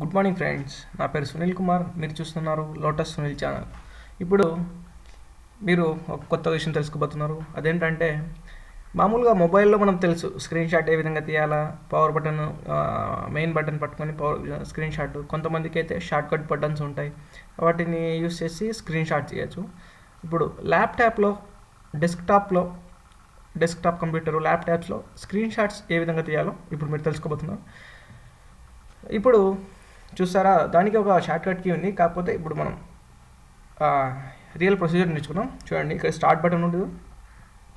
Good morning friends. నా పేరు సునీల్ కుమార్. మీరు చూస్తున్నారు లోటస్ సునీల్ ఛానల్. ఇప్పుడు మీరు ఒక కొత్త విషయం తెలుసుకోబోతున్నారు. అదేంటంటే మామూలుగా మొబైల్లో మనం తెలుసు స్క్రీన్ షాట్ ఏ విధంగా తీయాలా పవర్ బటన్ మెయిన్ బటన్ పట్టుకొని పవర్ స్క్రీన్ షాట్. కొంతమందికి అయితే షార్ట్ కట్ బటన్స్ ఉంటాయి. వాటిని యూస్ చేసి స్క్రీన్ షాట్ చేయొచ్చు ఇప్పుడు ల్యాప్టాప్లో డెస్క్టాప్లో డెస్క్టాప్ కంప్యూటర్ ల్యాప్టాప్స్లో స్క్రీన్ షాట్స్ ఏ విధంగా తీయాలో ఇప్పుడు మీరు తెలుసుకోబోతున్నారు. ఇప్పుడు చూసారా దానికి ఒక షార్ట్ కట్ కీ ఉంది. కాకపోతే ఇప్పుడు మనం రియల్ ప్రొసీజర్ నేర్చుకున్నాం చూడండి ఇక్కడ స్టార్ట్ బటన్ ఉంటుంది.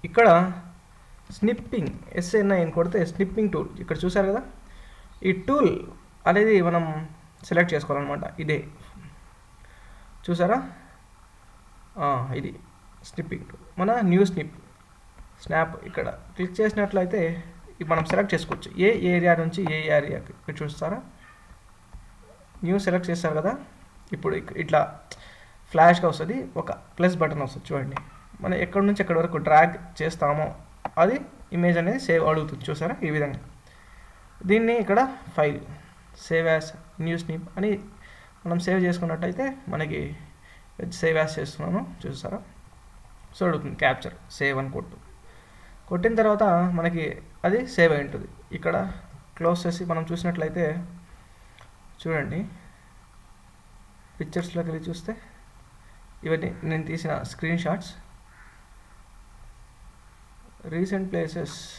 ఇక్కడ స్నిప్పింగ్ ఎస్ఎన్ఐ అని కొడితే స్నిప్పింగ్ టూల్ ఇక్కడ చూసారు కదా? ఈ టూల్ అనేది మనం సెలెక్ట్ చేసుకోవాలన్నమాట. ఇదే. చూసారా ఇది స్నిప్పింగ్ టూల్ మన న్యూ స్నిప్ స్నాప్ ఇక్కడ. క్లిక్ చేసినట్లయితే మనం సెలెక్ట్ చేసుకోవచ్చు. ఏ ఏరియా నుంచి ఏ ఏరియాకి ఇక్కడ చూస్తారా? న్యూ సెలెక్ట్ చేస్తారు కదా? ఇప్పుడు ఇట్లా ఫ్లాష్గా వస్తుంది ఒక ప్లస్ బటన్ వస్తుంది చూడండి. మనం ఎక్కడి నుంచి ఎక్కడి వరకు డ్రాగ్ చేస్తామో అది ఇమేజ్ అనేది సేవ్ అడుగుతుంది చూసారా? ఈ విధంగా. దీన్ని ఇక్కడ file save as new snip అని మనం సేవ్ చేసుకున్నట్టయితే మనకి సేవ్ యాస్ చేస్తున్నాను చూసారా? సో అడుగుతుంది క్యాప్చర్ సేవ్ అని కొట్టు. కొట్టిన తర్వాత మనకి అది సేవ్ అయి ఉంటుంది. ఇక్కడ క్లోజ్ చేసి మనం చూసినట్లయితే చూడండి. పిక్చర్స్లోకి వెళ్ళి చూస్తే ఇవన్నీ నేను తీసిన screen shots recent places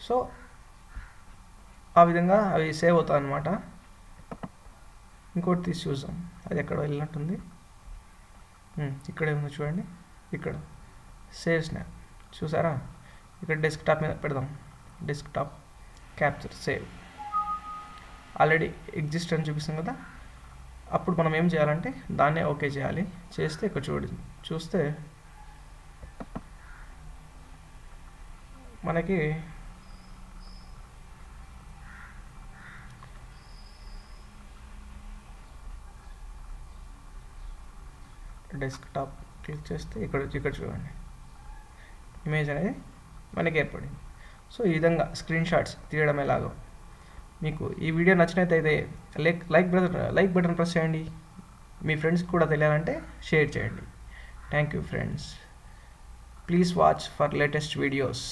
so ఆ విధంగా అవి సేవ్ అవుతాయి అన్నమాట ఇంకోటి తీసి చూద్దాం. అది ఎక్కడ వెళ్ళినట్టుంది. Hmm, ఇక్కడే ఉంది చూడండి. ఇక్కడ. సేవ్ స్నాప్ చూసారా? ఇక్కడ డెస్క్టాప్ మీద పెడదాం. Desktop capture save already exist అని చూపిస్తుంది కదా? అప్పుడు మనం ఏం చేయాలంటే దాన్నే ఓకే చేయాలి. చేస్తే ఇక్కడ చూడండి. చూస్తే మనకి డెస్క్టాప్ క్లిక్ చేస్తే ఇక్కడ ఇక్కడ చూడండి. ఇమేజ్ అనేది మనకి ఏర్పడింది సో ఈ విధంగా స్క్రీన్ షాట్స్ తీయడం ఎలాగో. మీకు ఈ వీడియో నచ్చినట్టయితే like like button like button press చేయండి. మీ ఫ్రెండ్స్కి కూడా తెలియాలంటే షేర్ చేయండి. Thank you friends please watch for latest videos